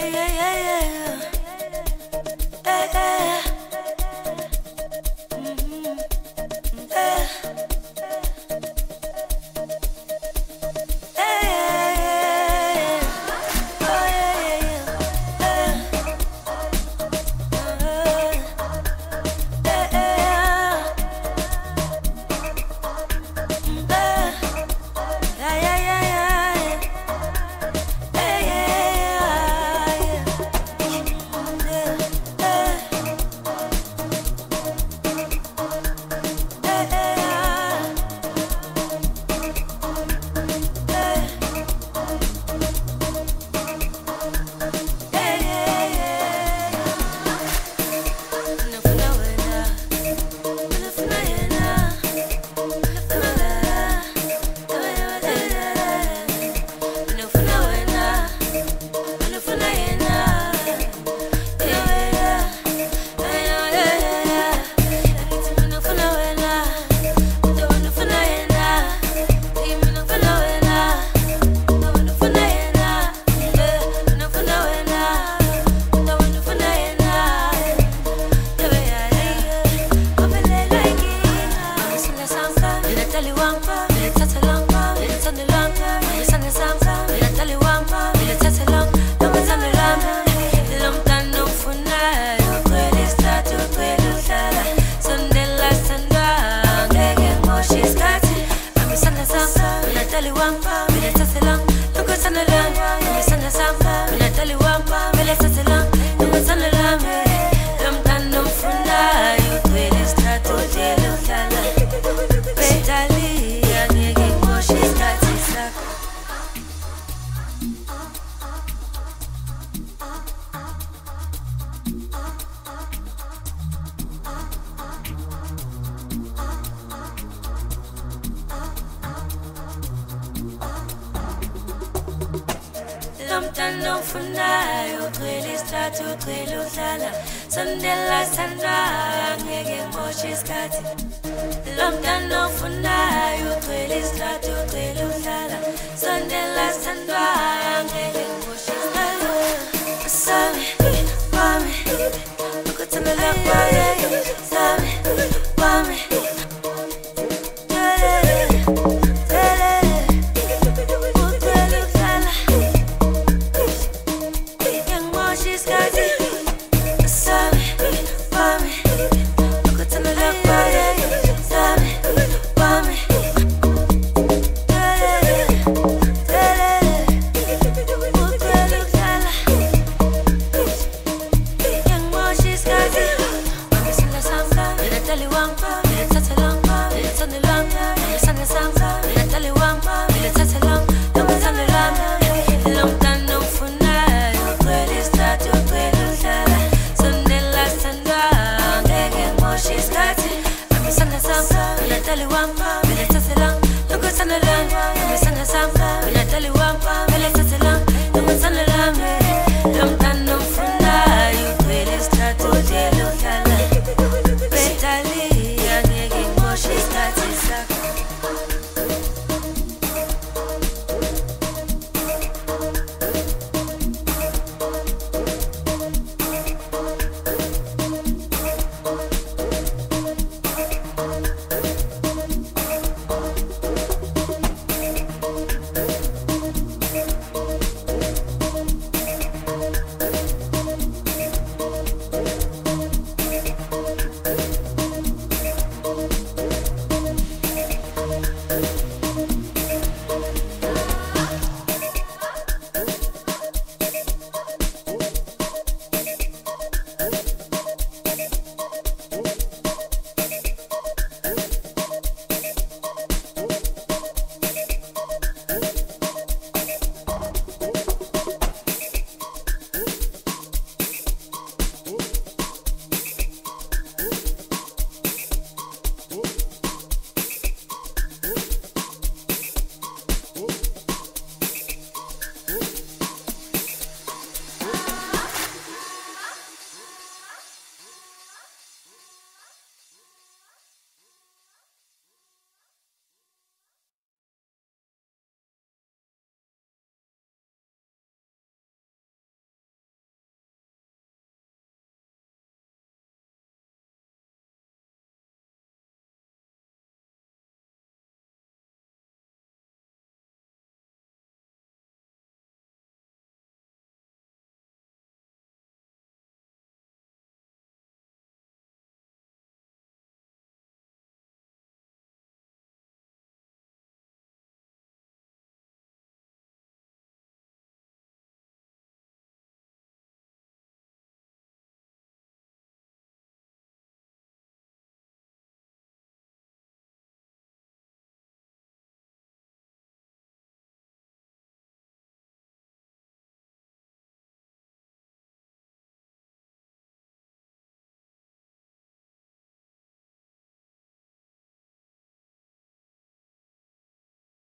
hey, hey, hey. tell you one, we just along. Look what's on. utanofuna uthwele isithathu uthwele uhlala sondela sandra ngeke ngiboshe isikhathi. Lo mntana ofunayo uthwele isithathu uthwele uhlala sondela sandra Tell you one